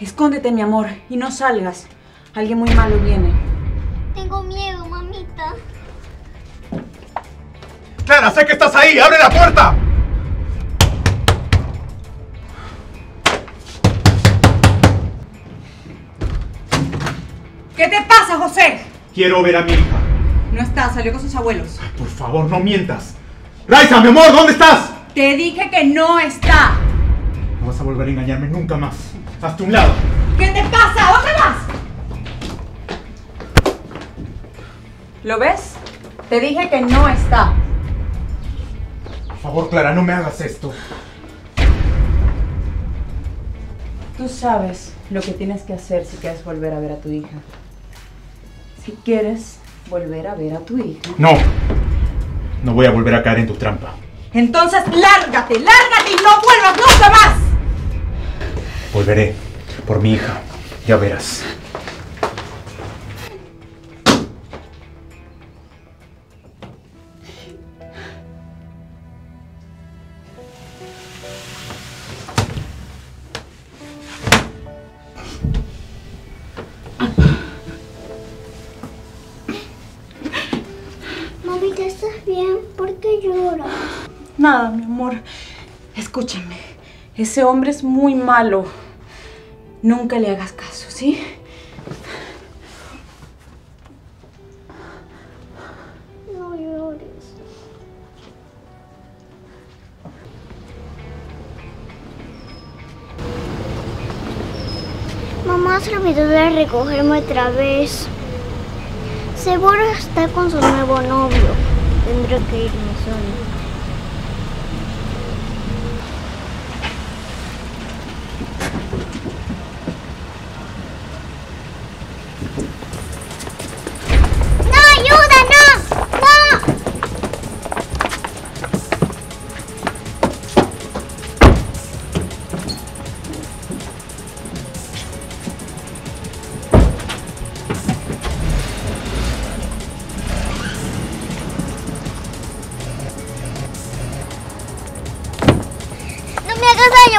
Escóndete, mi amor, y no salgas. Alguien muy malo viene. Tengo miedo, mamita. Clara, sé que estás ahí. ¡Abre la puerta! ¿Qué te pasa, José? Quiero ver a mi hija. No está, salió con sus abuelos. Por favor, no mientas. Raiza, mi amor, ¿dónde estás? Te dije que no está. No vas a volver a engañarme nunca más. Hazte un lado. ¿Qué te pasa? ¿Dónde vas? ¿Lo ves? Te dije que no está. Por favor, Clara, no me hagas esto. Tú sabes lo que tienes que hacer si quieres volver a ver a tu hija. Si quieres volver a ver a tu hija. No. No voy a volver a caer en tu trampa. Entonces lárgate, lárgate y no vuelvas nunca más. Volveré por mi hija. Ya verás. Mamita, ¿estás bien? ¿Por qué lloras? Nada, mi amor. Escúchame. Ese hombre es muy malo. Nunca le hagas caso, ¿sí? No llores. Mamá se olvidó de recogerme otra vez. Seguro está con su nuevo novio. Tendré que irme sola.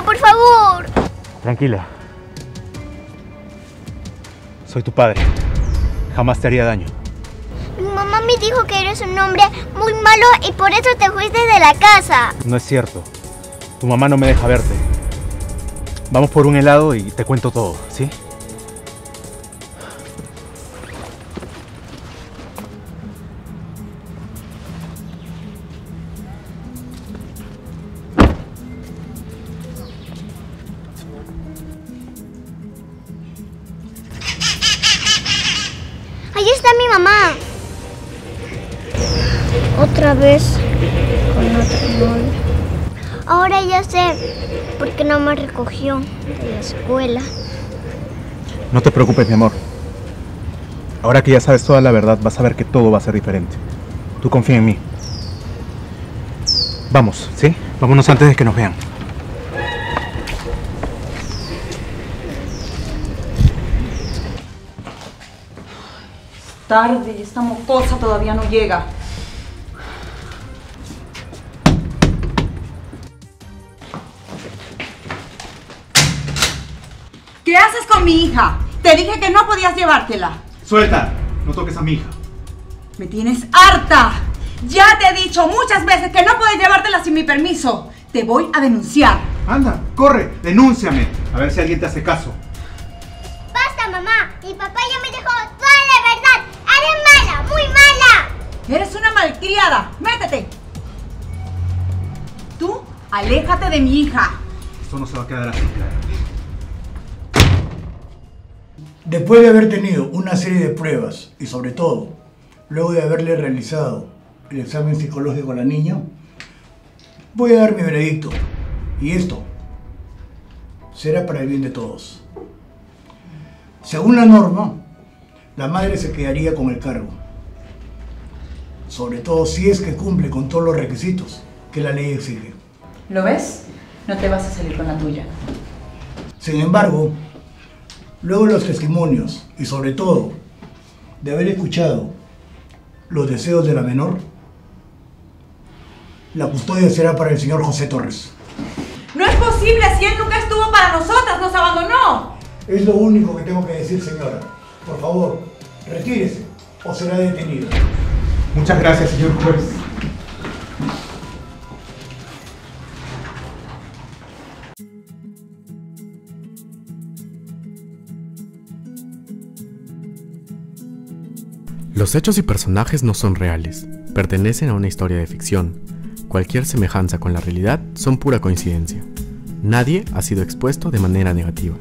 Por favor! Tranquila. Soy tu padre. Jamás te haría daño. Mi mamá me dijo que eres un hombre muy malo y por eso te fuiste de la casa. No es cierto. Tu mamá no me deja verte. Vamos por un helado y te cuento todo, ¿sí? Ahí está mi mamá. Otra vez con otro. Ahora ya sé por qué no me recogió de la escuela. No te preocupes, mi amor. Ahora que ya sabes toda la verdad, vas a ver que todo va a ser diferente. Tú confía en mí. Vamos, ¿sí? Vámonos antes de que nos vean. Tarde y esta mocosa todavía no llega. ¿Qué haces con mi hija? Te dije que no podías llevártela. Suelta, no toques a mi hija. Me tienes harta. Ya te he dicho muchas veces que no puedes llevártela sin mi permiso. Te voy a denunciar. Anda, corre, denúnciame. A ver si alguien te hace caso. Basta, mamá. Mi papá ya me dejó toda la verdad. Eres mala, muy mala. Eres una malcriada. Métete. Tú, aléjate de mi hija. Esto no se va a quedar así, Clara. Después de haber tenido una serie de pruebas y sobre todo, luego de haberle realizado el examen psicológico a la niña, voy a dar mi veredicto. Y esto será para el bien de todos. Según la norma, la madre se quedaría con el cargo. Sobre todo si es que cumple con todos los requisitos que la ley exige. ¿Lo ves? No te vas a salir con la tuya. Sin embargo, luego los testimonios y sobre todo de haber escuchado los deseos de la menor, la custodia será para el señor José Torres. No es posible si él nunca estuvo para nosotras, nos abandonó. Es lo único que tengo que decir, señora. Por favor, retírese o será detenido. Muchas gracias, señor juez. Los hechos y personajes no son reales, pertenecen a una historia de ficción. Cualquier semejanza con la realidad son pura coincidencia. Nadie ha sido expuesto de manera negativa.